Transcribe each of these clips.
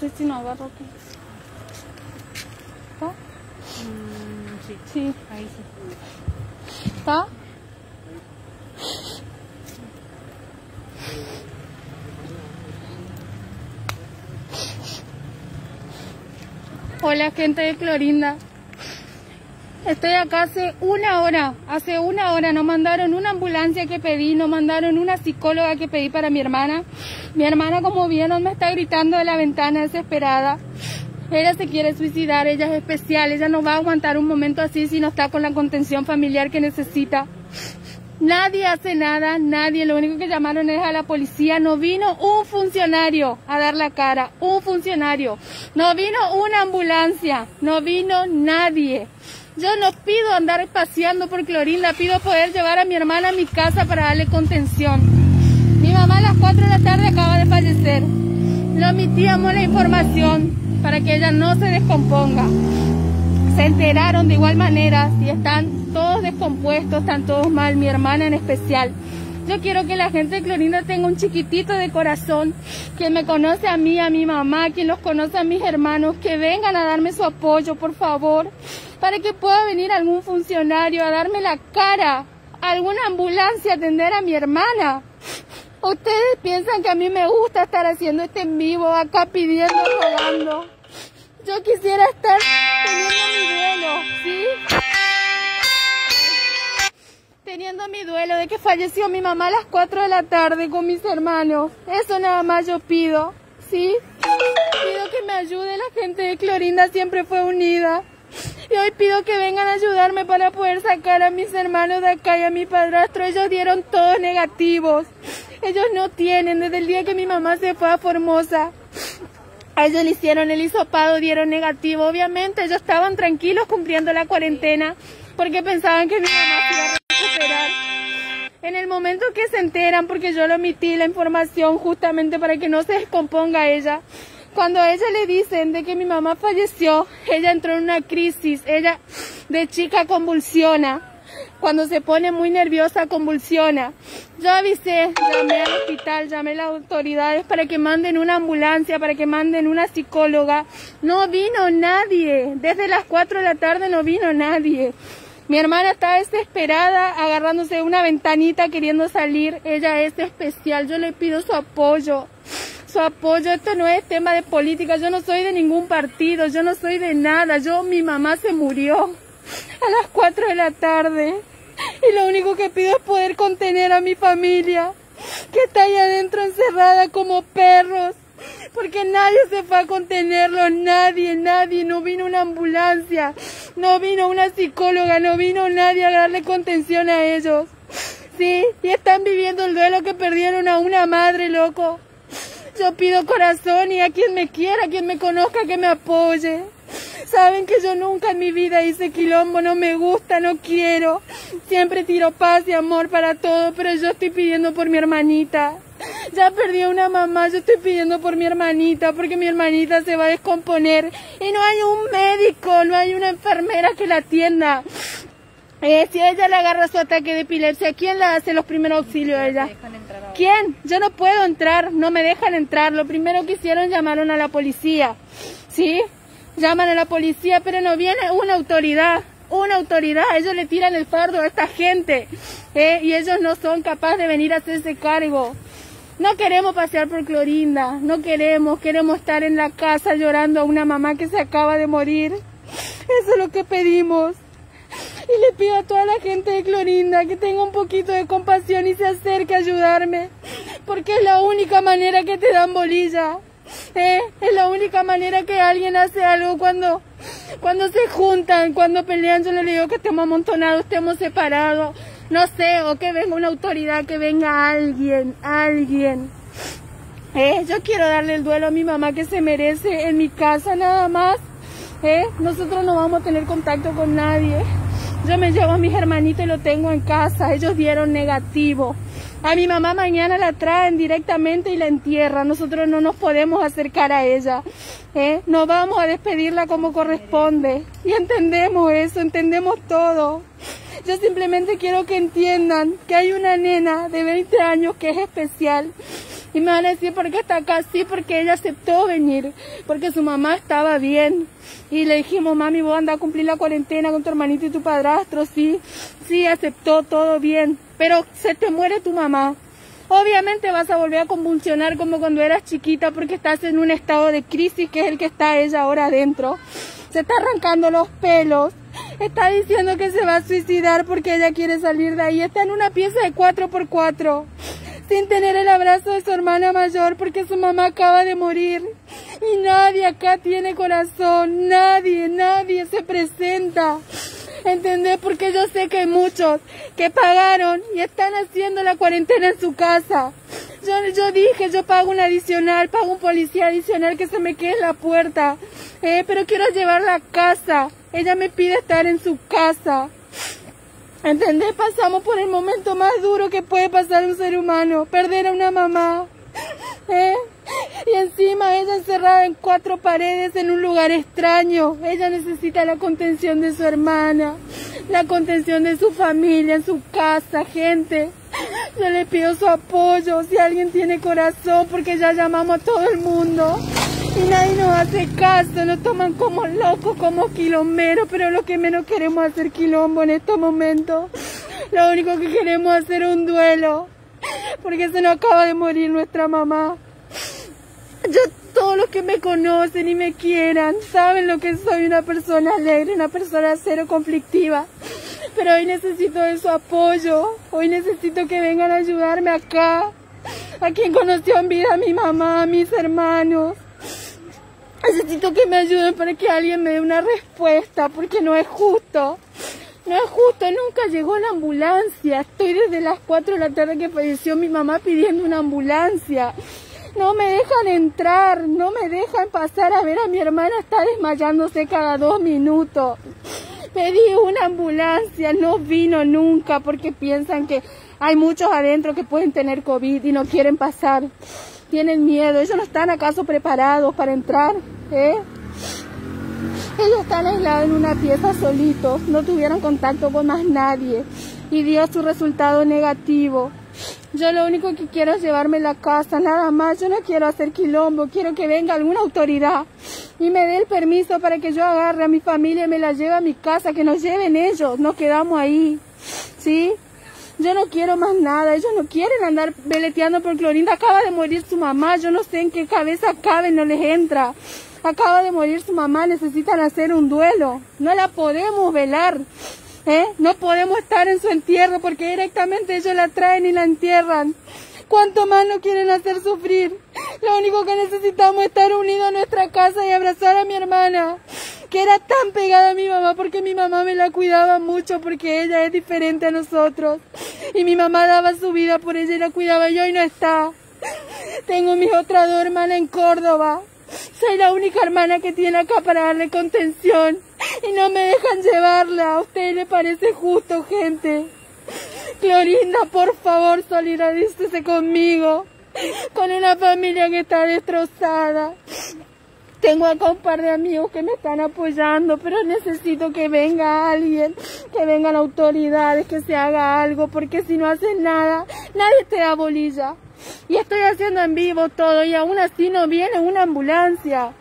No sé si no agarro aquí. ¿Está? Mm, sí, Sí. ahí sí. ¿Está? Hola gente de Clorinda. Estoy acá hace una hora, hace una hora nos mandaron una ambulancia que pedí, nos mandaron una psicóloga que pedí para mi hermana. Mi hermana, como vieron, me está gritando de la ventana desesperada. Ella se quiere suicidar, ella es especial, ella no va a aguantar un momento así si no está con la contención familiar que necesita. Nadie hace nada, nadie, lo único que llamaron es a la policía, no vino un funcionario a dar la cara, un funcionario, no vino una ambulancia, no vino nadie. Yo no pido andar paseando por Clorinda, pido poder llevar a mi hermana a mi casa para darle contención. Mi mamá a las 4 de la tarde acaba de fallecer. Le omitíamos la información para que ella no se descomponga. Se enteraron de igual manera y están todos descompuestos, están todos mal, mi hermana en especial. Yo quiero que la gente de Clorinda tenga un chiquitito de corazón, que me conoce a mí, a mi mamá, quien los conoce a mis hermanos, que vengan a darme su apoyo, por favor, para que pueda venir algún funcionario a darme la cara, alguna ambulancia a atender a mi hermana. Ustedes piensan que a mí me gusta estar haciendo este en vivo, acá pidiendo, rogando. Yo quisiera estar teniendo mi duelo, ¿sí? Teniendo mi duelo de que falleció mi mamá a las 4 de la tarde con mis hermanos. Eso nada más yo pido, ¿sí? Pido que me ayude, la gente de Clorinda siempre fue unida. Y hoy pido que vengan a ayudarme para poder sacar a mis hermanos de acá y a mi padrastro. Ellos dieron todos negativos. Ellos no tienen desde el día que mi mamá se fue a Formosa. A ellos le hicieron el hisopado, dieron negativo. Obviamente ellos estaban tranquilos cumpliendo la cuarentena porque pensaban que mi mamá se iba a recuperar. En el momento que se enteran, porque yo le omití la información justamente para que no se descomponga ella, cuando a ella le dicen de que mi mamá falleció, ella entró en una crisis, ella de chica convulsiona. Cuando se pone muy nerviosa, convulsiona. Yo avisé, llamé al hospital, llamé a las autoridades para que manden una ambulancia, para que manden una psicóloga. No vino nadie. Desde las 4 de la tarde no vino nadie. Mi hermana está desesperada, agarrándose de una ventanita, queriendo salir. Ella es especial. Yo le pido su apoyo. Su apoyo. Esto no es tema de política. Yo no soy de ningún partido. Yo no soy de nada. Yo, mi mamá se murió a las 4 de la tarde. Y lo único que pido es poder contener a mi familia, que está ahí adentro encerrada como perros. Porque nadie se fue a contenerlo, nadie, nadie, no vino una ambulancia, no vino una psicóloga, no vino nadie a darle contención a ellos. Sí, y están viviendo el duelo que perdieron a una madre, loco. Yo pido corazón y a quien me quiera, a quien me conozca, que me apoye. Saben que yo nunca en mi vida hice quilombo, no me gusta, no quiero. Siempre tiro paz y amor para todo, pero yo estoy pidiendo por mi hermanita. Ya perdí a una mamá, yo estoy pidiendo por mi hermanita, porque mi hermanita se va a descomponer. Y no hay un médico, no hay una enfermera que la atienda. Eh, si ella le agarra su ataque de epilepsia, ¿quién le hace los primeros auxilios a ella? ¿Quién? Yo no puedo entrar, no me dejan entrar. Lo primero que hicieron llamaron a la policía. ¿Sí? Llaman a la policía, pero no viene una autoridad. Una autoridad, ellos le tiran el fardo a esta gente. ¿eh? Y ellos no son capaces de venir a hacerse cargo. No queremos pasear por Clorinda, no queremos, queremos estar en la casa llorando a una mamá que se acaba de morir. Eso es lo que pedimos. Y le pido a toda la gente de Clorinda que tenga un poquito de compasión y se acerque a ayudarme. Porque es la única manera que te dan bolilla. ¿Eh? Es la única manera que alguien hace algo cuando, cuando se juntan, cuando pelean. Yo le digo que estemos amontonados, estemos separados. No sé, o que venga una autoridad, que venga alguien, alguien. ¿eh? Yo quiero darle el duelo a mi mamá que se merece en mi casa nada más. ¿eh? Nosotros no vamos a tener contacto con nadie. Yo me llevo a mis hermanitos y lo tengo en casa. Ellos dieron negativo. A mi mamá mañana la traen directamente y la entierran. Nosotros no nos podemos acercar a ella. ¿eh? No vamos a despedirla como corresponde. Y entendemos eso, entendemos todo. Yo simplemente quiero que entiendan que hay una nena de 20 años que es especial, Y me van a decir, ¿por qué está acá? Sí, porque ella aceptó venir, porque su mamá estaba bien. Y le dijimos, mami, vos andás a cumplir la cuarentena con tu hermanito y tu padrastro, sí, sí, aceptó todo bien, pero se te muere tu mamá. Obviamente vas a volver a convulsionar como cuando eras chiquita porque estás en un estado de crisis que es el que está ella ahora adentro. Se está arrancando los pelos. Está diciendo que se va a suicidar porque ella quiere salir de ahí. Está en una pieza de 4x4 sin tener el abrazo de su hermana mayor porque su mamá acaba de morir. Y nadie acá tiene corazón, nadie, nadie se presenta. ¿Entendés? Porque yo sé que hay muchos que pagaron y están haciendo la cuarentena en su casa. Yo, yo dije, yo pago un adicional, pago un policía adicional que se me quede en la puerta. Eh, pero quiero llevarla a casa. Ella me pide estar en su casa. ¿Entendés? Pasamos por el momento más duro que puede pasar un ser humano, perder a una mamá. ¿Eh? Y encima ella encerrada en cuatro paredes en un lugar extraño. Ella necesita la contención de su hermana, la contención de su familia, en su casa, gente. Yo le pido su apoyo, si alguien tiene corazón, porque ya llamamos a todo el mundo. Y nadie nos hace caso, nos toman como locos, como quilomberos, pero lo que menos queremos hacer quilombo en estos momentos. Lo único que queremos hacer es un duelo, porque se nos acaba de morir nuestra mamá. Yo, todos los que me conocen y me quieran, saben lo que soy una persona alegre, una persona cero conflictiva. Pero hoy necesito de su apoyo, hoy necesito que vengan a ayudarme acá, a quien conoció en vida a mi mamá, a mis hermanos. Necesito que me ayuden para que alguien me dé una respuesta, porque no es justo. No es justo, nunca llegó la ambulancia. Estoy desde las 4 de la tarde que falleció mi mamá pidiendo una ambulancia. No me dejan entrar, no me dejan pasar a ver a mi hermana, está desmayándose cada dos minutos. Pedí una ambulancia, no vino nunca porque piensan que hay muchos adentro que pueden tener COVID y no quieren pasar. Tienen miedo, ellos no están acaso preparados para entrar, ¿eh? Ellos están aislados en una pieza solitos, no tuvieron contacto con más nadie y dio su resultado negativo. Yo lo único que quiero es llevarme la casa, nada más. Yo no quiero hacer quilombo, quiero que venga alguna autoridad y me dé el permiso para que yo agarre a mi familia y me la lleve a mi casa, que nos lleven ellos, nos quedamos ahí. ¿Sí? Yo no quiero más nada, ellos no quieren andar veleteando por Clorinda. Acaba de morir su mamá, yo no sé en qué cabeza cabe, no les entra. Acaba de morir su mamá, necesitan hacer un duelo. No la podemos velar. ¿Eh? No podemos estar en su entierro porque directamente ellos la traen y la entierran. ¿Cuánto más nos quieren hacer sufrir? Lo único que necesitamos es estar unidos a nuestra casa y abrazar a mi hermana, que era tan pegada a mi mamá porque mi mamá me la cuidaba mucho porque ella es diferente a nosotros. Y mi mamá daba su vida por ella y la cuidaba yo y no está. Tengo mis otras dos hermanas en Córdoba. Soy la única hermana que tiene acá para darle contención y no me dejan llevarla. ¿A usted le parece justo, gente? Clorinda, por favor, solidarícese conmigo. Con una familia que está destrozada. Tengo acá un par de amigos que me están apoyando, pero necesito que venga alguien, que vengan autoridades, que se haga algo, porque si no hacen nada, nadie te da bolilla. Y estoy haciendo en vivo todo y aún así no viene una ambulancia.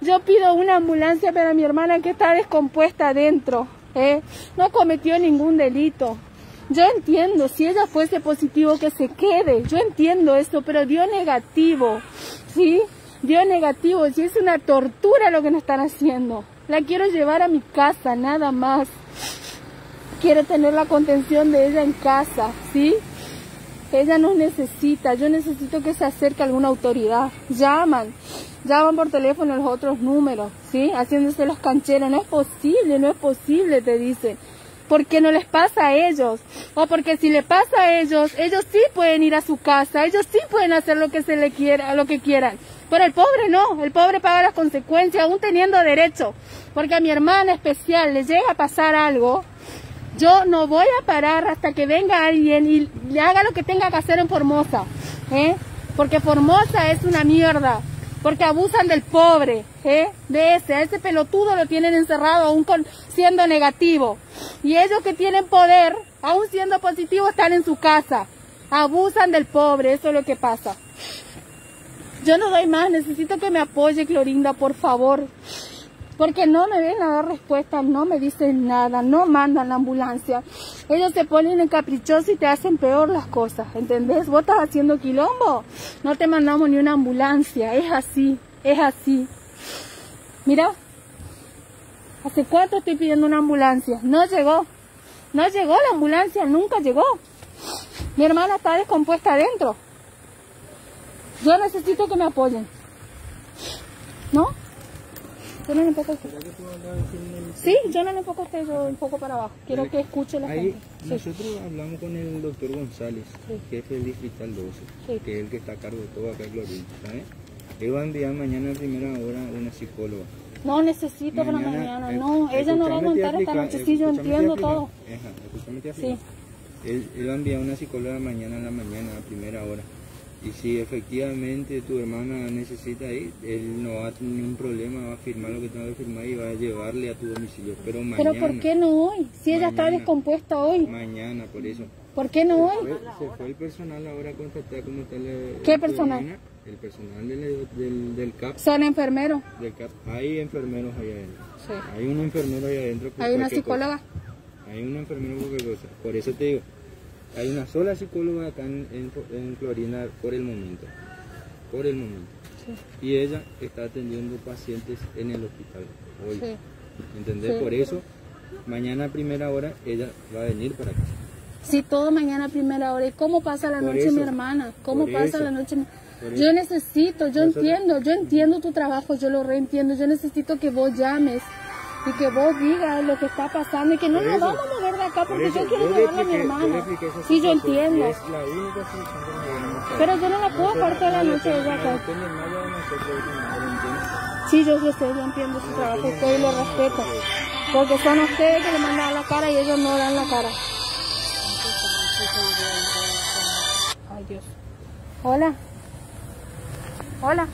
Yo pido una ambulancia para mi hermana que está descompuesta adentro. ¿eh? No cometió ningún delito. Yo entiendo, si ella fuese positivo, que se quede. Yo entiendo eso, pero dio negativo. ¿Sí? Dio negativo. Si es una tortura lo que nos están haciendo. La quiero llevar a mi casa, nada más. Quiero tener la contención de ella en casa, ¿sí? Ella nos necesita, yo necesito que se acerque alguna autoridad. Llaman, llaman por teléfono los otros números, ¿sí? Haciéndose los cancheros. No es posible, no es posible, te dicen. Porque no les pasa a ellos. O porque si le pasa a ellos, ellos sí pueden ir a su casa, ellos sí pueden hacer lo que se le quiera, lo que quieran. Pero el pobre no, el pobre paga las consecuencias, aún teniendo derecho. Porque a mi hermana especial le llega a pasar algo, yo no voy a parar hasta que venga alguien y le haga lo que tenga que hacer en Formosa. ¿eh? Porque Formosa es una mierda. Porque abusan del pobre, ¿eh? de ese. A ese pelotudo lo tienen encerrado aún con, siendo negativo. Y ellos que tienen poder, aún siendo positivo, están en su casa. Abusan del pobre, eso es lo que pasa. Yo no doy más, necesito que me apoye Clorinda, por favor. Porque no me ven a dar respuesta, no me dicen nada, no mandan la ambulancia. Ellos se ponen en caprichoso y te hacen peor las cosas, ¿entendés? Vos estás haciendo quilombo, no te mandamos ni una ambulancia, es así, es así. Mira, ¿hace cuánto estoy pidiendo una ambulancia? No llegó, no llegó la ambulancia, nunca llegó. Mi hermana está descompuesta adentro. Yo necesito que me apoyen. ¿No? Yo no le enfoco a usted. ¿Será que Sí, yo no le enfoco a usted, yo enfoco para abajo. Quiero que escuche la gente. Sí. nosotros hablamos con el doctor González, Sí. jefe del distrital 12, Sí. que es el que está a cargo de todo acá en Clorinda, ¿sabes? Él va a enviar mañana a primera hora una psicóloga. No necesito para mañana, eh, no, ella no va a aguantar esta noche, sí, yo entiendo todo. Ajá, escúchame, te Sí. Él, él va a enviar una psicóloga mañana en la mañana a primera hora. Y si efectivamente tu hermana necesita ir, él no va a tener ningún problema, va a firmar lo que tenga que firmar y va a llevarle a tu domicilio. Pero mañana. pero ¿por qué no hoy? Si ella está descompuesta hoy, Mañana, por eso. ¿por qué no hoy? Fue- se fue el personal ahora a contratar como tal. eh, ¿Qué personal? hermana, El personal del, del, del CAP, Son enfermeros. del CAP. Hay enfermeros ahí adentro. Sí. Hay un enfermero ahí adentro. Hay una cosa. psicóloga. Hay un enfermero por cualquier cosa. Por eso te digo, hay una sola psicóloga acá en, en, en Florida por el momento. Por el momento. Sí. Y ella está atendiendo pacientes en el hospital hoy. Sí. ¿Entendés? Sí. Por eso, mañana a primera hora ella va a venir para acá. Sí, todo mañana a primera hora. ¿Y cómo pasa la Por noche eso, mi hermana? ¿Cómo pasa eso, la noche? Yo necesito, yo Nosotros- entiendo, yo entiendo tu trabajo, yo lo reentiendo. Yo necesito que vos llames y que vos digas lo que está pasando y que no nos vamos a acá Por porque yo quiero le llevarle a mi hermana. Sí, yo entiendo. Pero yo no la puedo Nosotros cortar la no noche ella acá. Sí, yo, sé, yo entiendo su trabajo, depende usted y lo respeto. Porque son ustedes que le mandan la cara y ellos no dan la cara. Ay, Dios. Hola. Hola.